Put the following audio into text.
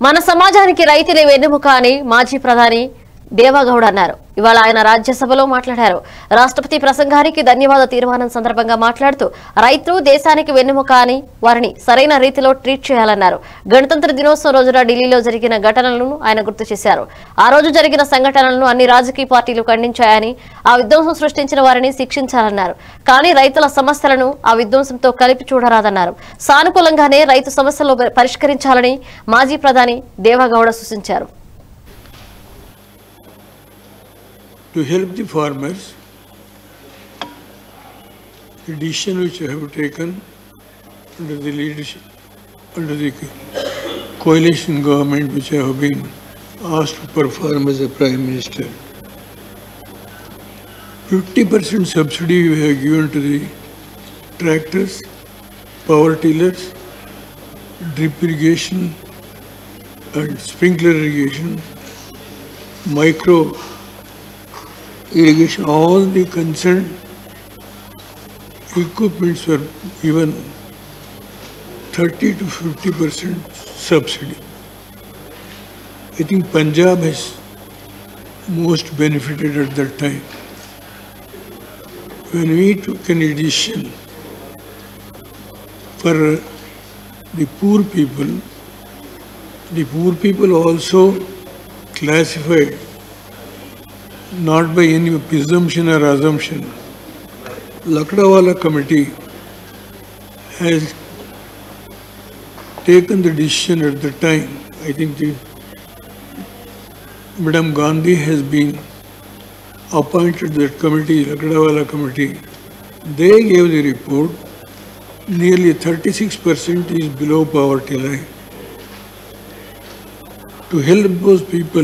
మన సమాజానికి రైతులే వెన్నెముక అని మాజీ ప్రధాని దేవగౌడ్ అన్నారు. ఇవాళ ఆయన రాజ్యసభలో మాట్లాడారు. రాష్ట్రపతి ప్రసంగానికి ధన్యవాద తీర్మానం సందర్భంగా మాట్లాడుతూ రైతు దేశానికి వెన్నెముక అని వారిని సరైన రీతిలో ట్రీట్ చేయాలన్నారు. గణతంత్ర దినోత్సవం రోజున ఢిల్లీలో జరిగిన ఘటనలను ఆయన గుర్తు చేశారు. ఆ రోజు జరిగిన సంఘటనలను అన్ని రాజకీయ పార్టీలు ఖండించాయని ఆ విధ్వంసం సృష్టించిన వారిని శిక్షించాలన్నారు. కానీ రైతుల సమస్యలను ఆ విధ్వంసంతో కలిపి చూడరాదన్నారు. సానుకూలంగానే రైతు సమస్యలు పరిష్కరించాలని మాజీ ప్రధాని దేవగౌడ సూచించారు. To help the farmers, the decision which I have taken under the leadership, under the coalition government which I have been asked to perform as a prime minister. Fifty percent subsidy we have given to the tractors, power tillers, drip irrigation and sprinkler irrigation, micro irrigation, all the concerned equipments were given 30 to 50 percent subsidy. I think Punjab has most benefited at that time. When we took an addition for uh, the poor people, the poor people also classified not by any presumption or assumption. Lakdawala committee has taken the decision at the time. I think the Madam Gandhi has been appointed that committee, Lakdawala committee. They gave the report. Nearly 36% is below poverty line. To help those people